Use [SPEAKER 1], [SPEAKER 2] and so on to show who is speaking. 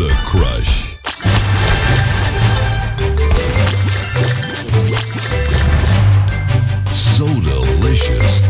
[SPEAKER 1] Soda Crush. So delicious.